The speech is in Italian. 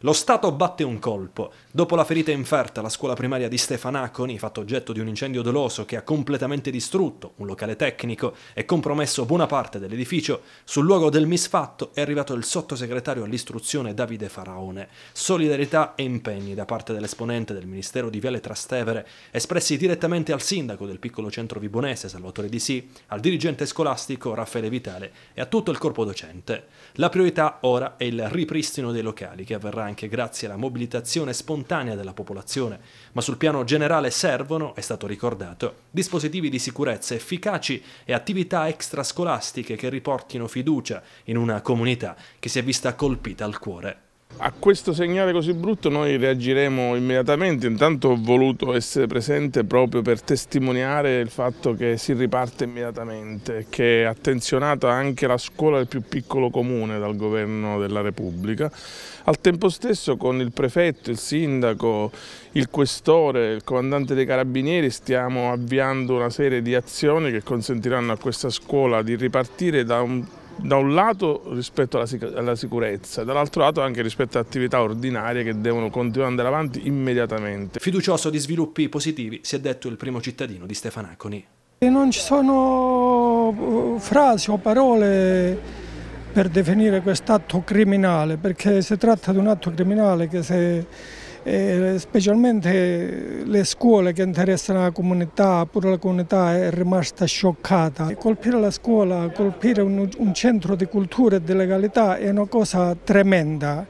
Lo Stato batte un colpo. Dopo la ferita inferta alla scuola primaria di Stefanaconi, fatto oggetto di un incendio doloso che ha completamente distrutto un locale tecnico e compromesso buona parte dell'edificio, sul luogo del misfatto è arrivato il sottosegretario all'istruzione Davide Faraone. Solidarietà e impegni da parte dell'esponente del Ministero di Viale Trastevere, espressi direttamente al sindaco del piccolo centro vibonese Salvatore Di Sì, al dirigente scolastico Raffaele Vitale e a tutto il corpo docente. La priorità ora è il ripristino dei locali che avverrà anche grazie alla mobilitazione spontanea della popolazione, ma sul piano generale servono, è stato ricordato, dispositivi di sicurezza efficaci e attività extrascolastiche che riportino fiducia in una comunità che si è vista colpita al cuore. A questo segnale così brutto noi reagiremo immediatamente, intanto ho voluto essere presente proprio per testimoniare il fatto che si riparte immediatamente, che è attenzionata anche la scuola del più piccolo comune dal governo della Repubblica. Al tempo stesso con il prefetto, il sindaco, il questore, il comandante dei carabinieri stiamo avviando una serie di azioni che consentiranno a questa scuola di ripartire da un da un lato rispetto alla, sicurezza, dall'altro lato anche rispetto alle attività ordinarie che devono continuare ad andare avanti immediatamente. Fiducioso di sviluppi positivi si è detto il primo cittadino di Stefanaconi. Non ci sono uh, frasi o parole per definire quest'atto criminale, perché si tratta di un atto criminale che se eh, specialmente le scuole che interessano la comunità, pure la comunità è rimasta scioccata. Colpire la scuola, colpire un, un centro di cultura e di legalità è una cosa tremenda